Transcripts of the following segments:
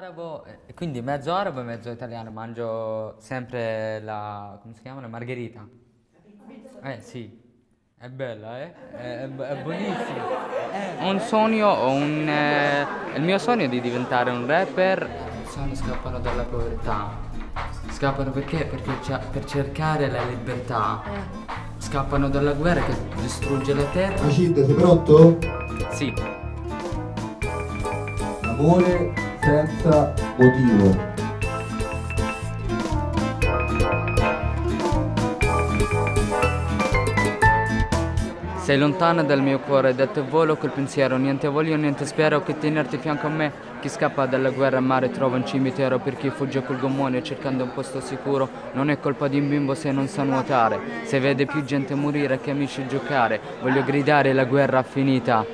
arabo, e quindi mezzo arabo e mezzo italiano. Mangio sempre la, come si chiama? La margherita. Eh sì, è bella, eh? È, è, è buonissima. Eh. Un sogno, un, eh, il mio sogno è di diventare un rapper. I sogni scappano dalla povertà. Scappano perché? Perché per cercare la libertà. Scappano dalla guerra che distrugge la terra. Rashid, sei pronto? Sì, Amore senza motivo. sei lontana dal mio cuore, detto volo col pensiero, niente voglio, niente spero che tenerti fianco a me. Chi scappa dalla guerra a mare trova un cimitero, per chi fugge col gommone cercando un posto sicuro. Non è colpa di un bimbo se non sa nuotare, se vede più gente morire che amici giocare. Voglio gridare la guerra finita,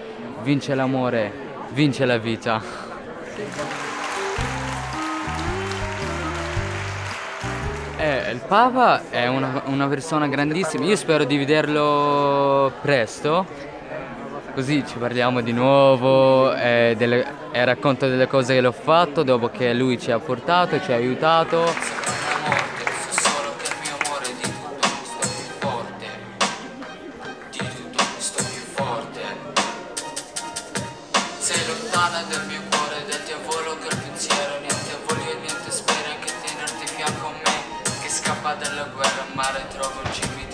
vince l'amore, vince la vita. Eh, il Papa è una, una persona grandissima, io spero di vederlo presto, così ci parliamo di nuovo e, delle- e racconto delle cose che l'ho fatto dopo che lui ci ha portato, ci ha aiutato. Dal mio cuore, scappa dalla guerra mare trova un cibo